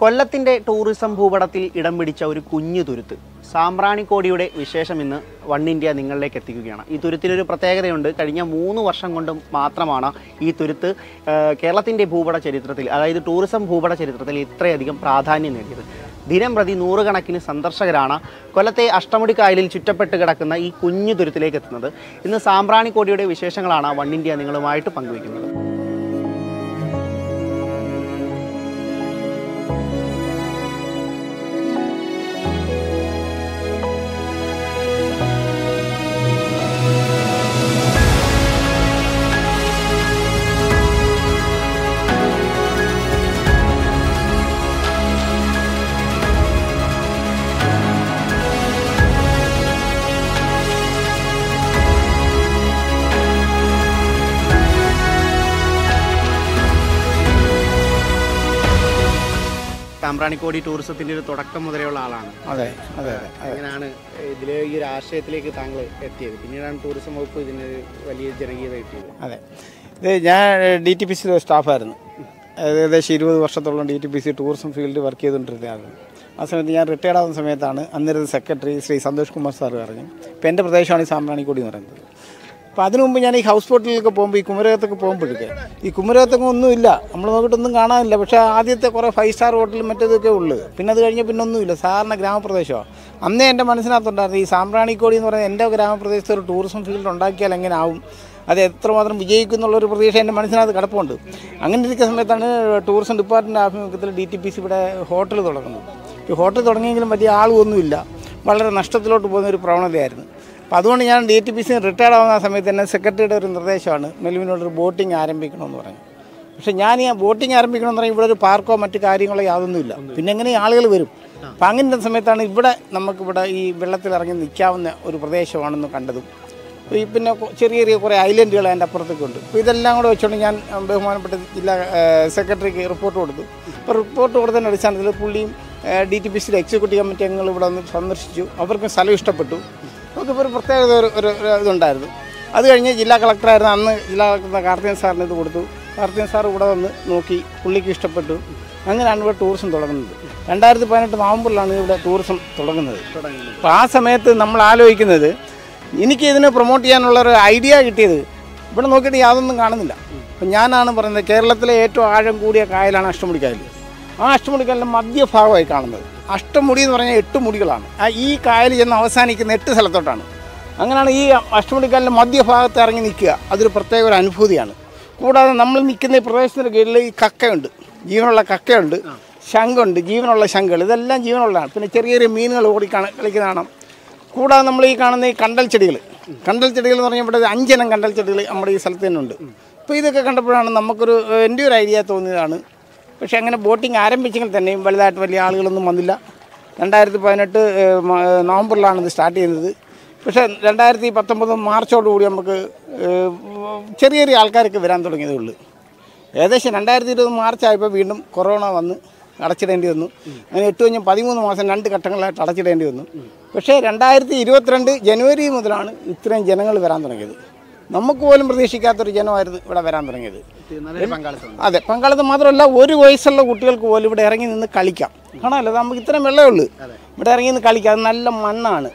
കൊല്ലത്തിന്റെ ടൂറിസം ഭൂപടത്തിൽ ഇടം പിടിച്ച ഒരു കുഞ്ഞു തുരുത്ത്. സാമ്പ്രാണിക്കോടിയുടെ വിശേഷം ഇന്ന് വൺ ഇന്ത്യ നിങ്ങളിലേക്ക് എത്തിക്കുകയാണ്. ഈ തുരുത്തിനൊരു പ്രത്യേകതയുണ്ട്. കഴിഞ്ഞ മൂന്ന് വർഷം കൊണ്ട് മാത്രമാണ് ഈ തുരുത്ത് കേരളത്തിന്റെ ഭൂപട ചരിത്രത്തിൽ അതായത് ടൂറിസം ഭൂപട ചരിത്രത്തിൽ ഇത്രയധികം പ്രാധാന്യം നേടിയത്. ദിനം പ്രതി നൂറുകണക്കിന് സന്ദർശകരാണ് കൊല്ലത്തെ അഷ്ടമുടി കായലിൽ ചുറ്റപ്പെട്ട് കിടക്കുന്ന ഈ കുഞ്ഞു തുരുത്തിലേക്ക് എത്തുന്നത്. ഇന്ന് സാമ്പ്രാണിക്കോടിയുടെ വിശേഷങ്ങളാണ് വൺ ഇന്ത്യ നിങ്ങളുമായിട്ട് പങ്കുവയ്ക്കുന്നത്. സാമ്പ്രാണിക്കോടി ടൂറിസത്തിന്റെ ഒരു തുടക്കം മുതലെയുള്ള ആളാണ്. അതെ അതെ അങ്ങനെയാണ് ഇതിലെ ഈ ഒരു ആശയത്തിലേക്ക് താങ്കൾ എത്തിയത്. പിന്നീടാണ് ടൂറിസം വകുപ്പ് ഇതിന് വലിയ ജനകീയത കിട്ടിയത് അതെ. ഇത് ഞാൻ ഡി ടി പി സി സ്റ്റാഫായിരുന്നു. ഏകദേശം ഇരുപത് വർഷത്തോളം D T P C tourism field work ചെയ്തുകൊണ്ടിരുന്നതാണ് ആ സമയത്ത് ഞാൻ റിട്ടയർഡ് ആവുന്ന സമയത്താണ് അന്നേരത്തെ സെക്രട്ടറി ശ്രീ സന്തോഷ് കുമാർ സാർ പറഞ്ഞു. ഇപ്പം എന്റെ പ്രദേശമാണ് ഈ സാമ്പ്രാണിക്കോടി എന്ന് പറയുന്നത്. അപ്പോൾ അതിനു മുമ്പ് ഞാൻ ഈ ഹൗസ് ബോട്ടിലൊക്കെ പോകുമ്പോൾ ഈ കുമരകത്തൊക്കെ പോകുമ്പോഴേക്ക് ഈ കുമരകത്തൊക്കെ ഒന്നുമില്ല. നമ്മൾ നോക്കിയിട്ടൊന്നും കാണാനില്ല. പക്ഷേ ആദ്യത്തെ കുറേ ഫൈവ് സ്റ്റാർ ഹോട്ടലും മറ്റേതൊക്കെ ഉള്ളു. പിന്നെ അത് കഴിഞ്ഞ് പിന്നെ ഒന്നുമില്ല. സാധാരണ ഗ്രാമപ്രദേശമാണ് അന്നേ എന്റെ മനസ്സിനകത്തുണ്ടായിരുന്നു ഈ സാമ്പ്രാണിക്കോടി എന്ന് പറയുന്നത് എന്റെ ഗ്രാമപ്രദേശത്ത് ഒരു ടൂറിസം ഫീൽഡ് ഉണ്ടാക്കിയാൽ എങ്ങനെ ആവും അത് എത്രമാത്രം വിജയിക്കും എന്നുള്ളൊരു പ്രതീക്ഷ എന്റെ മനസ്സിനകത്ത് കിടപ്പുണ്ട്. അങ്ങനെ ഇരിക്കുന്ന സമയത്താണ് ടൂറിസം ഡിപ്പാർട്ട്മെന്റ് ആഭിമുഖ്യത്തിൽ ഡി ടി പി സി ഇവിടെ ഹോട്ടൽ തുടങ്ങുന്നത്. ഈ ഹോട്ടൽ തുടങ്ങിയെങ്കിലും വലിയ ആളുമൊന്നുമില്ല വളരെ നഷ്ടത്തിലോട്ട് പോകുന്ന ഒരു പ്രവണതയായിരുന്നു. അപ്പോൾ അതുകൊണ്ട് ഞാൻ D T P C retired ആവുന്ന സമയത്ത് തന്നെ സെക്രട്ടറിയുടെ ഒരു നിർദ്ദേശമാണ് മെലുവിനോടൊരു ബോട്ടിംഗ് ആരംഭിക്കണമെന്ന് പറഞ്ഞു. പക്ഷേ ഞാൻ ഈ ബോട്ടിംഗ് ആരംഭിക്കണമെന്ന് പറഞ്ഞാൽ ഇവിടെ ഒരു പാർക്കോ മറ്റു കാര്യങ്ങളോ യാതൊന്നുമില്ല. പിന്നെ എങ്ങനെ ആളുകൾ വരും. അപ്പം അങ്ങനത്തെ സമയത്താണ് ഇവിടെ നമുക്കിവിടെ ഈ വെള്ളത്തിൽ ഇറങ്ങി നിൽക്കാവുന്ന ഒരു പ്രദേശമാണെന്ന് കണ്ടതും. ഈ പിന്നെ ചെറിയ ചെറിയ കുറേ ഐലൻഡുകൾ അതിന്റെ അപ്പുറത്തൊക്കെ ഉണ്ട്. അപ്പോൾ ഇതെല്ലാം കൂടെ വെച്ചുകൊണ്ട് ഞാൻ ബഹുമാനപ്പെട്ട ജില്ലാ സെക്രട്ടറിക്ക് റിപ്പോർട്ട് കൊടുത്തു. അപ്പോൾ റിപ്പോർട്ട് കൊടുത്തതിന്റെ അടിസ്ഥാനത്തിൽ പുള്ളിയും ഡി ടി പി സിയുടെ എക്സിക്യൂട്ടീവ് കമ്മിറ്റി അംഗങ്ങൾ ഇവിടെ വന്ന് സന്ദർശിച്ചു. അവർക്കും സ്ഥലം ഇഷ്ടപ്പെട്ടു. നമുക്കിപ്പോൾ ഒരു പ്രത്യേകത ഒരു ഒരു ഇതുണ്ടായിരുന്നു. അത് കഴിഞ്ഞ് ജില്ലാ കളക്ടറായിരുന്നു അന്ന് ജില്ലാ കളക്ടർ കാർത്തികൻ സാറിന് ഇത് കൊടുത്തു. കാർത്തികൻ സാർ ഇവിടെ വന്ന് നോക്കി പുള്ളിക്ക് ഇഷ്ടപ്പെട്ടു. അങ്ങനെയാണ് ഇവിടെ ടൂറിസം തുടങ്ങുന്നത്. രണ്ടായിരത്തി പതിനെട്ട് നവംബറിലാണ് ഇവിടെ ടൂറിസം തുടങ്ങുന്നത്. അപ്പോൾ ആ സമയത്ത് നമ്മൾ ആലോചിക്കുന്നത് എനിക്ക് ഇതിനെ പ്രൊമോട്ട് ചെയ്യാനുള്ള ഒരു ഐഡിയ കിട്ടിയത് ഇവിടെ നോക്കിയിട്ട് യാതൊന്നും കാണുന്നില്ല. അപ്പം ഞാനാണ് പറയുന്നത് കേരളത്തിലെ ഏറ്റവും ആഴം കൂടിയ കായലാണ് അഷ്ടമുടി കായൽ. ആ അഷ്ടമുടി മധ്യഭാഗമായി കാണുന്നത്. അഷ്ടമുടി എന്ന് പറഞ്ഞാൽ എട്ട് മുടികളാണ്. ആ ഈ കായൽ ചെന്ന് അവസാനിക്കുന്ന എട്ട് സ്ഥലത്തോട്ടാണ്. അങ്ങനെയാണ് ഈ അഷ്ടമുടിക്കാലിന്റെ മധ്യഭാഗത്ത് ഇറങ്ങി നിൽക്കുക. അതൊരു പ്രത്യേക ഒരു അനുഭൂതിയാണ്. കൂടാതെ നമ്മൾ നിൽക്കുന്ന ഈ പ്രദേശത്തിന്റെ കീഴിൽ ഈ കക്കയുണ്ട്. ജീവനുള്ള കക്കയുണ്ട്. ശംഖുണ്ട്. ജീവനുള്ള ശംഖുകൾ. ഇതെല്ലാം ജീവനുള്ളതാണ്. പിന്നെ ചെറിയ ചെറിയ മീനുകൾ ഓടി കളിക്കുന്ന കാണാം. കൂടാതെ നമ്മൾ ഈ കാണുന്ന ഈ കണ്ടൽ ചെടികൾ. കണ്ടൽ ചെടികൾ എന്ന് പറഞ്ഞാൽ ഇവിടെ അഞ്ചിനം കണ്ടൽ ചെടികൾ നമ്മുടെ ഈ സ്ഥലത്ത് തന്നെ ഉണ്ട് അപ്പോൾ ഇതൊക്കെ കണ്ടപ്പോഴാണ് നമുക്കൊരു എന്റെ ഒരു ഐഡിയ തോന്നിയതാണ്. പക്ഷേ അങ്ങനെ ബോട്ടിംഗ് ആരംഭിച്ചെങ്കിൽ തന്നെയും വലുതായിട്ട് വലിയ ആളുകളൊന്നും വന്നില്ല. രണ്ടായിരത്തി പതിനെട്ട് നവംബറിലാണ് ഇത് സ്റ്റാർട്ട് ചെയ്യുന്നത്. പക്ഷേ രണ്ടായിരത്തി പത്തൊമ്പത് മാർച്ചോടുകൂടി നമുക്ക് ചെറിയ ചെറിയ ആൾക്കാരൊക്കെ വരാൻ തുടങ്ങിയതേ ഉള്ളൂ. ഏകദേശം രണ്ടായിരത്തി ഇരുപത് മാർച്ച് ആയപ്പോൾ വീണ്ടും കൊറോണ വന്ന് അടച്ചിടേണ്ടി വന്നു. അങ്ങനെ എട്ട് കഴിഞ്ഞ് പതിമൂന്ന് മാസം രണ്ട് ഘട്ടങ്ങളായിട്ട് അടച്ചിടേണ്ടി വന്നു. പക്ഷേ രണ്ടായിരത്തി ഇരുപത്തിരണ്ട് ജനുവരി മുതലാണ് ഇത്രയും ജനങ്ങൾ വരാൻ തുടങ്ങിയത്. നമുക്ക് പോലും പ്രതീക്ഷിക്കാത്തൊരു ജനമായിരുന്നു ഇവിടെ വരാൻ തുടങ്ങിയത്. അതെ പങ്കാളിത്തം മാത്രമല്ല ഒരു വയസ്സുള്ള കുട്ടികൾക്ക് പോലും ഇവിടെ ഇറങ്ങി നിന്ന് കളിക്കാം. കാണാമല്ലോ നമുക്ക് ഇത്രയും വെള്ളമേ ഉള്ളൂ. ഇവിടെ ഇറങ്ങി നിന്ന് കളിക്കാം അത് നല്ല മണ്ണാണ്.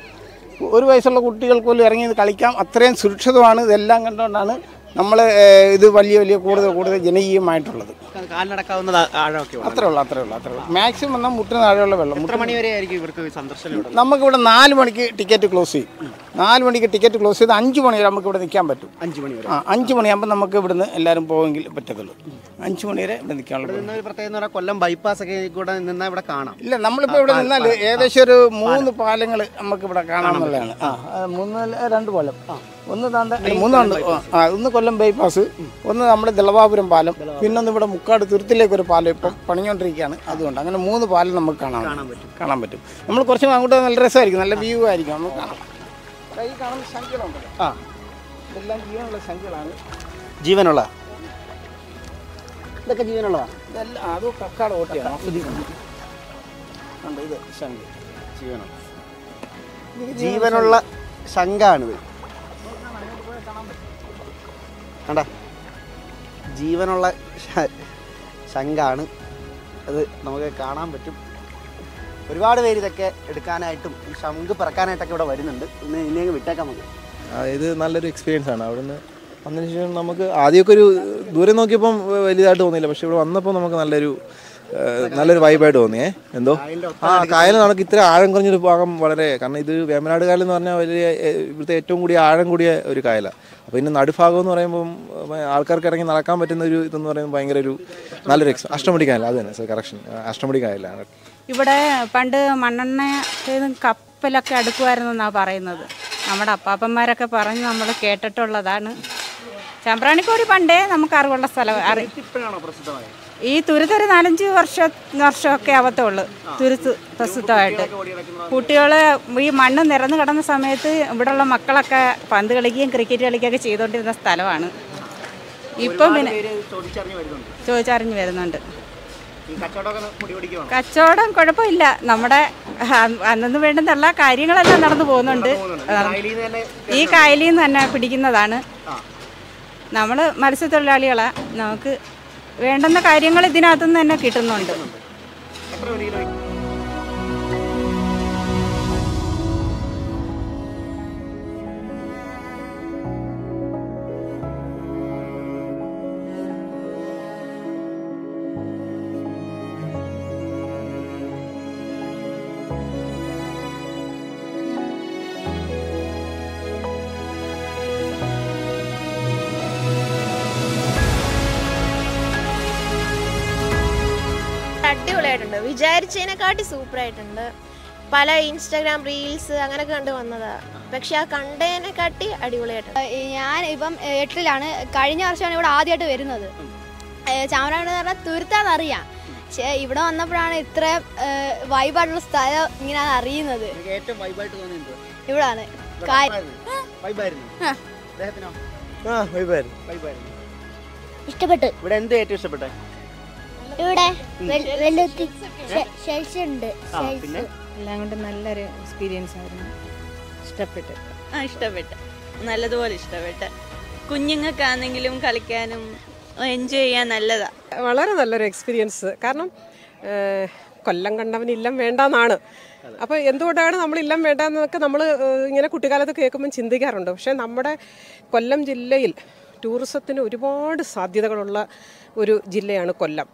ഒരു വയസ്സുള്ള കുട്ടികൾക്ക് പോലും ഇറങ്ങി നിന്ന് കളിക്കാം അത്രയും സുരക്ഷിതമാണ് ഇതെല്ലാം കണ്ടുകൊണ്ടാണ് നമ്മൾ ഇത് വലിയ വലിയ കൂടുതൽ കൂടുതൽ ജനകീയമായിട്ടുള്ളത്. അത്രേ ഉള്ളൂ അത്രേ ഉള്ളൂ അത്രേ ഉള്ളൂ. മാക്സിമം എന്നാൽ മുട്ടിന് താഴെയുള്ള വെള്ളം. നമുക്കിവിടെ നാല് മണിക്ക് ടിക്കറ്റ് ക്ലോസ് ചെയ്യും. നാല് മണിക്ക് ടിക്കറ്റ് ക്ലോസ് ചെയ്ത് അഞ്ച് മണി വരെ നമുക്ക് ഇവിടെ നിൽക്കാൻ പറ്റും. അഞ്ച് മണി വരെ. ആ അഞ്ച് മണിയാകുമ്പോൾ നമുക്ക് ഇവിടുന്ന് എല്ലാവരും പോവെങ്കിൽ പറ്റത്തുള്ളൂ. അഞ്ച് മണി വരെ ഇവിടെ നിൽക്കാനുള്ള പ്രത്യേകം ഒരു എന്ന് പറഞ്ഞാൽ കൊല്ലം ബൈപ്പാസ് ഒക്കെ കൂടെ നിന്നാൽ ഇവിടെ കാണാം. ഇല്ല നമ്മളിപ്പോൾ ഇവിടെ നിന്നാൽ ഏകദേശം ഒരു മൂന്ന് പാലങ്ങൾ നമുക്ക് ഇവിടെ കാണാമെന്നുള്ളതാണ് ആ മൂന്ന് രണ്ട് പാലം. ഒന്ന് താണ്ട മൂന്നുണ്ട് ആ ഒന്ന് കൊല്ലം ബൈപ്പാസ് ഒന്ന് നമ്മുടെ ദളവാപുരം പാലം പിന്നൊന്ന് ഇവിടെ മുക്കാട് തുരുത്തിലേക്ക് ഒരു പാലം ഇപ്പം പണിഞ്ഞുകൊണ്ടിരിക്കുകയാണ് അതുകൊണ്ട് അങ്ങനെ മൂന്ന് പാലം നമുക്ക് കാണാം കാണാൻ പറ്റും. നമ്മൾ കുറച്ച് അങ്ങോട്ട് നല്ല രസമായിരിക്കും നല്ല വ്യൂ ആയിരിക്കും. നമുക്ക് കാണാം. ഈ കാണുന്ന ശംഖുകളുണ്ടല്ലോ. ആ. ഇതെല്ലാം ജീവനുള്ള ശങ്കളാണ് ജീവനുള്ള? ഇതൊക്കെ ജീവനുള്ളതാണ് ഇതെല്ലാം അതും കക്കാട് ഓട്ടിയാണ് കണ്ടോ. ഇത് ശംഖ് ജീവനുള്ള ജീവനുള്ള ശംഖാണിത്. കണ്ട? ജീവനുള്ള ശങ്കാണ് ശംഖാണ്. അത് നമുക്ക് കാണാൻ പറ്റും. ഒരുപാട് പേര് ഇതൊക്കെ എടുക്കാനായിട്ടും ഈ ശംഖ് പറക്കാനായിട്ടൊക്കെ ഇവിടെ വരുന്നുണ്ട്. ഇന്ന് ഇനി വിട്ടേക്കാം വിട്ടേക്കാൻ നമുക്ക് ഇത് നല്ലൊരു എക്സ്പീരിയൻസ് ആണ്. അവിടുന്ന് വന്നതിന് ശേഷം നമുക്ക് ആദ്യമൊക്കെ ഒരു ദൂരെ നോക്കിയപ്പം വലുതായിട്ട് തോന്നിയില്ല. പക്ഷെ ഇവിടെ വന്നപ്പോൾ നമുക്ക് നല്ലൊരു നല്ലൊരു വൈബായിട്ട് തോന്നിയേ എന്തോ? ആ കായൽ നമുക്ക് ഇത്ര ആഴം കുറഞ്ഞൊരു ഭാഗം വളരെ കാരണം ഇത് വേമനാട് കായൽ എന്ന് പറഞ്ഞാൽ വലിയ ഇവിടുത്തെ ഏറ്റവും കൂടിയ ആഴം കൂടിയ ഒരു കായലാണ് അപ്പോൾ ഇതിന്റെ നടുഭാഗം എന്ന് പറയുമ്പം ആൾക്കാർക്ക് ഇറങ്ങി നടക്കാൻ പറ്റുന്ന ഒരു ഇതെന്ന് പറയുമ്പോൾ ഭയങ്കര ഒരു നല്ലൊരു എക്സ് അഷ്ടമുടി കായല. അത് തന്നെ കറക്ഷൻ അഷ്ടമുടി കായലാണ്. ഇവിടെ പണ്ട് മണ്ണെണ്ണ കപ്പലൊക്കെ അടുക്കുമായിരുന്നു എന്നാണ് പറയുന്നത്. നമ്മുടെ അപ്പാപ്പന്മാരൊക്കെ പറഞ്ഞ് നമ്മൾ കേട്ടിട്ടുള്ളതാണ്. ചമ്പ്രാണിക്കോടി പണ്ടേ നമുക്ക് അറിവുള്ള സ്ഥലം ഈ തുരുത്തൊരു നാലഞ്ച് വർഷം വർഷമൊക്കെ ആവത്തുള്ളൂ. തുരുത്ത് പ്രസിദ്ധമായിട്ട്. കുട്ടികൾ ഈ മണ്ണ് നിറഞ്ഞു കിടന്ന സമയത്ത് ഇവിടെയുള്ള മക്കളൊക്കെ പന്ത് കളിക്കുകയും ക്രിക്കറ്റ് കളിക്കുകയൊക്കെ ചെയ്തുകൊണ്ടിരുന്ന സ്ഥലമാണ്. ഇപ്പം പിന്നെ ചോദിച്ചറിഞ്ഞ് വരുന്നുണ്ട്. കച്ചവടം കുഴപ്പമില്ല. നമ്മുടെ അന്നു വേണ്ടുന്നുള്ള കാര്യങ്ങളെല്ലാം നടന്നു പോകുന്നുണ്ട്. ഈ കായലിൽ നിന്ന് തന്നെ പിടിക്കുന്നതാണ്. നമ്മൾ മത്സ്യത്തൊഴിലാളികളാണ് നമുക്ക് വേണ്ടുന്ന കാര്യങ്ങൾ ഇതിനകത്തുനിന്ന് തന്നെ കിട്ടുന്നുണ്ട്. അടിപൊളിയായിട്ടുണ്ട് വിചാരിച്ചതിനെക്കാട്ടി സൂപ്പർ ആയിട്ടുണ്ട് പല ഇൻസ്റ്റാഗ്രാം റീൽസ് അങ്ങനെയൊക്കെ കണ്ട് വന്നതാ. പക്ഷെ ആ കണ്ടതിനെക്കാട്ടി അടിപൊളിയായിട്ടുണ്ട് ഞാൻ ഇപ്പം എട്ടിലാണ്. കഴിഞ്ഞ വർഷമാണ് ഇവിടെ ആദ്യമായിട്ട് വരുന്നത്. ചാമരാണ് എന്ന് പറഞ്ഞാൽ തുരുത്താന്നറിയാം പക്ഷേ ഇവിടെ വന്നപ്പോഴാണ് ഇത്ര വൈബായിട്ടുള്ള സ്ഥലം ഇങ്ങനെ അറിയുന്നത്. ഇവിടാണ്. ഇഷ്ടപ്പെട്ടു. ഇവിടെ എന്ത് ഏറ്റവും ഇഷ്ടപ്പെട്ടെ? ഇവിടെ വെല്ലുത്തി ഷെൽസ് ഉണ്ട് പിന്നെ? എല്ലാം കൊണ്ട് നല്ലൊരു എക്സ്പീരിയൻസ് ആയിരുന്നു. ഇഷ്ടപ്പെട്ടു. ആ ഇഷ്ടപ്പെട്ട്. നല്ലതുപോലെ ഇഷ്ടപ്പെട്ട്. കുഞ്ഞുങ്ങൾക്കാണെങ്കിലും കളിക്കാനും എൻജോയ് ചെയ്യാൻ നല്ലതാ. വളരെ നല്ലൊരു എക്സ്പീരിയൻസ് കാരണം കൊല്ലം കണ്ടവൻ ഇല്ലം വേണ്ടെന്നാണ്. അപ്പോൾ എന്തുകൊണ്ടാണ് നമ്മൾ ഇല്ലം വേണ്ടെന്നൊക്കെ നമ്മൾ ഇങ്ങനെ കുട്ടിക്കാലത്ത് കേൾക്കുമ്പം ചിന്തിക്കാറുണ്ട്. പക്ഷേ നമ്മുടെ കൊല്ലം ജില്ലയിൽ ടൂറിസത്തിന് ഒരുപാട് സാധ്യതകളുള്ള ഒരു ജില്ലയാണ് കൊല്ലം.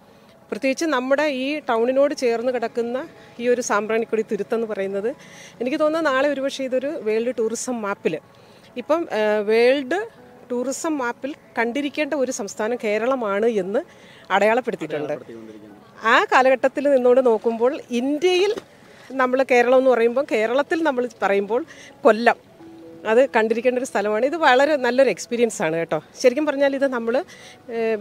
പ്രത്യേകിച്ച് നമ്മുടെ ഈ ടൗണിനോട് ചേർന്ന് കിടക്കുന്ന ഈ ഒരു സാമ്പ്രാണിക്കൊടി തുരുത്തെന്ന് പറയുന്നത് എനിക്ക് തോന്നുന്നത് നാളെ ഒരുപക്ഷെ ഇതൊരു വേൾഡ് ടൂറിസം മാപ്പിൽ ഇപ്പം വേൾഡ് ടൂറിസം മാപ്പിൽ കണ്ടിരിക്കേണ്ട ഒരു സംസ്ഥാനം കേരളമാണ് എന്ന് അടയാളപ്പെടുത്തിയിട്ടുണ്ട്. ആ കാലഘട്ടത്തിൽ നിന്നുകൊണ്ട് നോക്കുമ്പോൾ ഇന്ത്യയിൽ നമ്മൾ കേരളം എന്ന് പറയുമ്പോൾ കേരളത്തിൽ നമ്മൾ പറയുമ്പോൾ കൊല്ലം. അത് കണ്ടിരിക്കേണ്ട ഒരു സ്ഥലമാണ്. ഇത് വളരെ നല്ലൊരു എക്സ്പീരിയൻസ് ആണ് കേട്ടോ. ശരിക്കും പറഞ്ഞാൽ ഇത് നമ്മൾ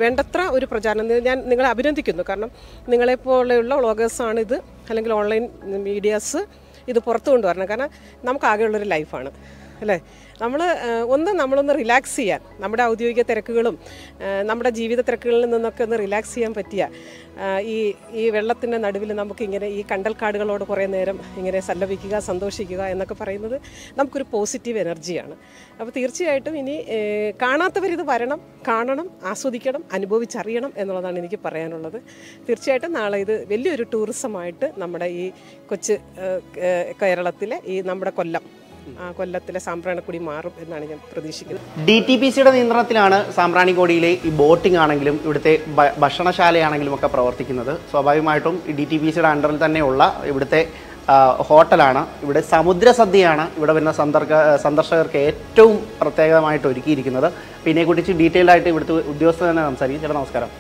വേണ്ടത്ര ഒരു പ്രചാരണം ഞാൻ നിങ്ങളെ അഭിനന്ദിക്കുന്നു. കാരണം നിങ്ങളെപ്പോലെയുള്ള വ്ളോഗേഴ്സാണ് ഇത് അല്ലെങ്കിൽ ഓൺലൈൻ മീഡിയാസ് ഇത് പുറത്തു കൊണ്ടുവരണം. കാരണം നമുക്കാകെയുള്ളൊരു ലൈഫാണ് അല്ലേ? നമ്മൾ ഒന്ന് നമ്മളൊന്ന് റിലാക്സ് ചെയ്യാൻ നമ്മുടെ ഔദ്യോഗിക തിരക്കുകളും നമ്മുടെ ജീവിത തിരക്കുകളിൽ നിന്നൊക്കെ ഒന്ന് റിലാക്സ് ചെയ്യാൻ പറ്റിയ ഈ ഈ വെള്ളത്തിന്റെ നടുവിൽ നമുക്കിങ്ങനെ ഈ കണ്ടൽക്കാടുകളോട് കുറേ നേരം ഇങ്ങനെ സല്ലപിക്കുക സന്തോഷിക്കുക എന്നൊക്കെ പറയുന്നത് നമുക്കൊരു പോസിറ്റീവ് എനർജിയാണ് അപ്പോൾ തീർച്ചയായിട്ടും ഇനി കാണാത്തവരിത് വരണം കാണണം ആസ്വദിക്കണം അനുഭവിച്ചറിയണം എന്നുള്ളതാണ് എനിക്ക് പറയാനുള്ളത്. തീർച്ചയായിട്ടും നാളെ ഇത് വലിയൊരു ടൂറിസമായിട്ട് നമ്മുടെ ഈ കൊച്ചു കേരളത്തിലെ ഈ നമ്മുടെ കൊല്ലം കൊല്ലത്തിലെ സാമ്പ്രാണിക്കൊടി മാറും എന്നാണ് ഞാൻ പ്രതീക്ഷിക്കുന്നത്. ഡി ടി പി സിയുടെ നിയന്ത്രണത്തിലാണ് സാമ്പ്രാണിക്കോടിയിലെ ഈ ബോട്ടിംഗ് ആണെങ്കിലും ഇവിടുത്തെ ഭക്ഷണശാലയാണെങ്കിലും ഒക്കെ പ്രവർത്തിക്കുന്നത്. സ്വാഭാവികമായിട്ടും ഡി ടി പി സിയുടെ അണ്ടറിൽ തന്നെയുള്ള ഇവിടുത്തെ ഹോട്ടലാണ്. ഇവിടെ സമുദ്രസദ്യയാണ് ഇവിടെ വരുന്ന സന്ദർശക സന്ദർശകർക്ക് ഏറ്റവും പ്രത്യേകമായിട്ട് ഒരുക്കിയിരിക്കുന്നത്. പിന്നെ കുറിച്ച് ഡീറ്റെയിൽ ആയിട്ട് ഇവിടുത്തെ ഉദ്യോഗസ്ഥർ തന്നെ സംസാരിക്കും. ചേട്ടാ നമസ്കാരം.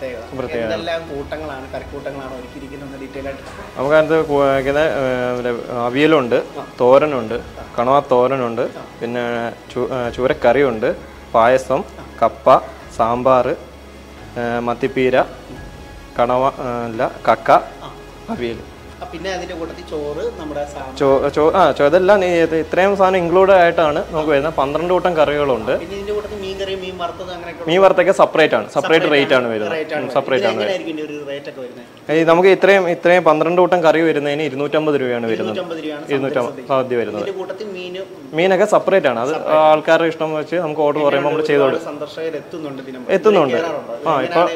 പ്രത്യേകത. എന്തെല്ലാം കൂട്ടങ്ങളാണ് കരക്കൂട്ടങ്ങളാണ് ഒരുക്കിയിരിക്കുന്നത് ഡീറ്റെയിൽ ആയിട്ട്? അവിയലുണ്ട് തോരനുണ്ട് കണവ തോരനുണ്ട് പിന്നെ ചൂരക്കറിയുണ്ട് പായസം കപ്പ സാമ്പാർ മത്തിപ്പീര കണവ അല്ല കക്ക അവിയൽ പിന്നെ അതിന്റെ കൂട്ടത്തിൽ ചോറ് നമ്മുടെ ആ ഇതെല്ലാം ഇത്രയും സാധനം ഇൻക്ലൂഡ് ആയിട്ടാണ് നമുക്ക് വരുന്നത്. പന്ത്രണ്ട് കൂട്ടം കറികളുണ്ട്. മീൻ വറുത്തൊക്കെ സെപ്പറേറ്റ് ആണ്. സെപ്പറേറ്റ് റേറ്റ് ആണ് വരുന്നത്. സെപ്പറേറ്റ് ആണ് നമുക്ക് ഇത്രയും ഇത്രയും പന്ത്രണ്ട് കൂട്ടം കറി വരുന്നതിന് ഇരുന്നൂറ്റമ്പത് രൂപയാണ് വരുന്നത്. ഇരുന്നൂറ്റമ്പത് സദ്യ വരുന്നത്. മീനൊക്കെ സെപ്പറേറ്റ് ആണ്. അത് ആൾക്കാരുടെ ഇഷ്ടം വെച്ച് നമുക്ക് ഓർഡർ പറയുമ്പോൾ നമ്മൾ ചെയ്തോളൂ. എത്തുന്നുണ്ട്. ആ, ഇപ്പൊ-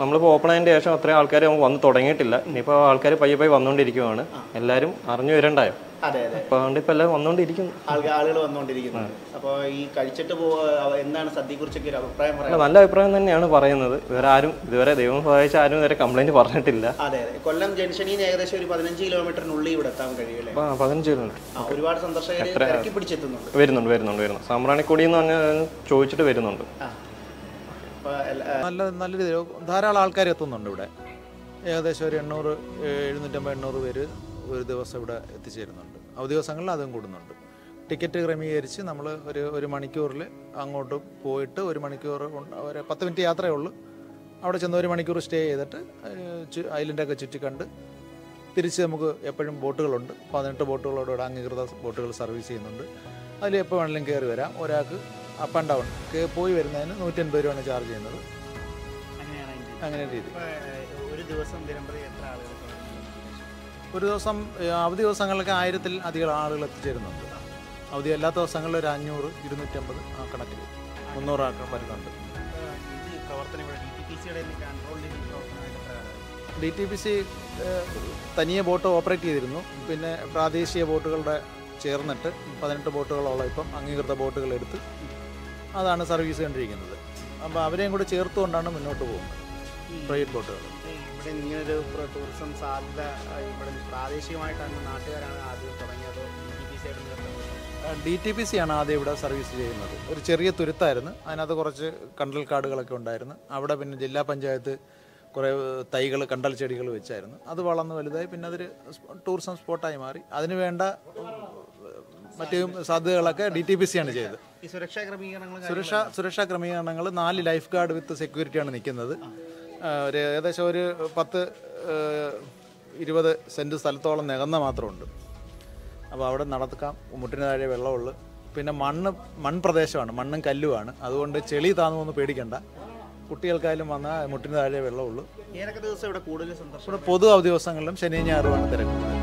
നമ്മളിപ്പോ ഓപ്പൺ ആയതിന്റെ ശേഷം അത്രയും ആൾക്കാർ നമുക്ക് വന്ന് തുടങ്ങിയിട്ടില്ല. ഇനിയിപ്പോ ആൾക്കാർ പയ്യെ പയ്യെ വന്നുകൊണ്ടിരിക്കുവാണ് എല്ലാരും അറിഞ്ഞു വരണ്ടായോ? അതുകൊണ്ട് വന്നുകൊണ്ടിരിക്കുന്നു ആളുകൾ വന്നുകൊണ്ടിരിക്കുന്നു അപ്പോൾ ഈ കഴിച്ചിട്ട് എന്താണ് സദ്യയെ കുറിച്ചൊക്കെ ഒരു അഭിപ്രായം നല്ല അഭിപ്രായം തന്നെയാണ് പറയുന്നത്. വേറെ ആരും ഇതുവരെ ദൈവം സഹായിച്ച ആരും ഇതുവരെ കംപ്ലൈന്റ് പറഞ്ഞിട്ടില്ല. അതെ അതെ. കൊല്ലം ജംഗ്ഷനിൽ നിന്ന് ഏകദേശം ഒരു പതിനഞ്ച് കിലോമീറ്ററിനുള്ളിൽ ഇവിടെ എത്താൻ കഴിയുമല്ലേ ആ, പതിനഞ്ച് കിലോമീറ്റർ. ഒരുപാട് സന്ദർശകർ പിടിച്ചെത്തുന്നുണ്ട്. വരുന്നുണ്ട് വരുന്നുണ്ട് വരുന്നുണ്ട്. സാമ്പ്രാണിക്കൊടി എന്ന് പറഞ്ഞാൽ ചോദിച്ചിട്ട് വരുന്നുണ്ട്. അപ്പോൾ നല്ല നല്ല രീതിയിൽ ധാരാളം ആൾക്കാർ എത്തുന്നുണ്ട് ഇവിടെ. ഏകദേശം ഒരു എണ്ണൂറ് എഴുന്നൂറ്റമ്പത് എണ്ണൂറ് പേര് ഒരു ദിവസം ഇവിടെ എത്തിച്ചേരുന്നുണ്ട്. അവധി ദിവസങ്ങളിൽ അതും കൂടുന്നുണ്ട്. ടിക്കറ്റ് ക്രമീകരിച്ച് നമ്മൾ ഒരു ഒരു മണിക്കൂറിൽ അങ്ങോട്ട് പോയിട്ട് ഒരു മണിക്കൂർ ഒരു പത്ത് മിനിറ്റ് യാത്രയേ ഉള്ളൂ. അവിടെ ചെന്ന് ഒരു മണിക്കൂർ സ്റ്റേ ചെയ്തിട്ട് ഐലൻഡൊക്കെ ചുറ്റി കണ്ട് തിരിച്ച് നമുക്ക് എപ്പോഴും ബോട്ടുകളുണ്ട്. പതിനെട്ട് ബോട്ടുകളോട് ഇവിടെ അംഗീകൃത ബോട്ടുകൾ സർവീസ് ചെയ്യുന്നുണ്ട്. അതിൽ എപ്പോൾ വേണമെങ്കിലും കയറി വരാം. ഒരാൾക്ക് അപ്പ് ആൻഡ് ഡൗൺ പോയി വരുന്നതിന് നൂറ്റി അൻപത് രൂപയാണ് ചാർജ് ചെയ്യുന്നത്. അങ്ങനെ രീതി. ഒരു ദിവസം ദിനംപ്രതി എത്ര ആളുകൾ ഒരു ദിവസം അവധി ദിവസങ്ങളിലൊക്കെ ആയിരത്തിൽ അധികം ആളുകൾ എത്തിച്ചേരുന്നുണ്ട്. അവധി അല്ലാത്ത ദിവസങ്ങളിൽ ഒരു അഞ്ഞൂറ് ഇരുന്നൂറ്റമ്പത് ആ കണക്കിൽ മുന്നൂറ് ആൾക്കാർ വരുന്നുണ്ട്. D T P D T C തനിയെ ബോട്ട് ഓപ്പറേറ്റ് ചെയ്തിരുന്നു. പിന്നെ പ്രാദേശിക ബോട്ടുകളുടെ ചേർന്നിട്ട് പതിനെട്ട് ബോട്ടുകളോളം ഇപ്പം അംഗീകൃത ബോട്ടുകൾ എടുത്ത് അതാണ് സർവീസ് കണ്ടിരിക്കുന്നത്. അപ്പോൾ അവരെയും കൂടെ ചേർത്തുകൊണ്ടാണ് മുന്നോട്ട് പോകുന്നത്. പ്രൈവറ്റ് ബോട്ടുകൾ ഇവിടെ ഇങ്ങനൊരു ടൂറിസം സാധ്യത ഇവിടെ പ്രാദേശികമായിട്ടാണ് നാട്ടുകാരാണ് ആദ്യം തുടങ്ങിയത്. ഡി ടി പി സി ആണ് ആദ്യം ഇവിടെ സർവീസ് ചെയ്യുന്നത്. ഒരു ചെറിയ തുരുത്തായിരുന്നു. അതിനകത്ത് കുറച്ച് കണ്ടൽ കാടുകളൊക്കെ ഉണ്ടായിരുന്നു. അവിടെ പിന്നെ ജില്ലാ പഞ്ചായത്ത് കുറേ തൈകൾ കണ്ടൽ ചെടികൾ വെച്ചായിരുന്നു. അത് വളർന്ന് വലുതായി. പിന്നെ അതൊരു ടൂറിസം സ്പോട്ടായി മാറി. അതിന് വേണ്ട മറ്റു സാധ്യതകളൊക്കെ ഡി ടി പി സി ആണ് ചെയ്തത്. സുരക്ഷാ ക്രമീകരണങ്ങൾ സുരക്ഷാ സുരക്ഷാ ക്രമീകരണങ്ങൾ നാല് ലൈഫ് ഗാർഡ് വിത്ത് സെക്യൂരിറ്റിയാണ് നിൽക്കുന്നത്. ഒരു ഏകദേശം ഒരു പത്ത് ഇരുപത് സെന്റ് സ്ഥലത്തോളം നികന്ന മാത്രമുണ്ട്. അപ്പോൾ അവിടെ നടക്കാം. മുട്ടിന് താഴെ വെള്ളമുള്ളു. പിന്നെ മണ്ണ് മൺപ്രദേശമാണ് മണ്ണും കല്ലുമാണ്. അതുകൊണ്ട് ചെളി താന്നുമെന്ന് പേടിക്കണ്ട. കുട്ടികൾക്കായാലും വന്നാൽ മുട്ടിന് താഴെ വെള്ളമുള്ളൂ. ഏതൊക്കെ ദിവസം ഇവിടെ കൂടുതൽ ഇവിടെ പൊതു അവധി ദിവസങ്ങളിലും ശനി ഞായറുമാണ് തിരക്ക്.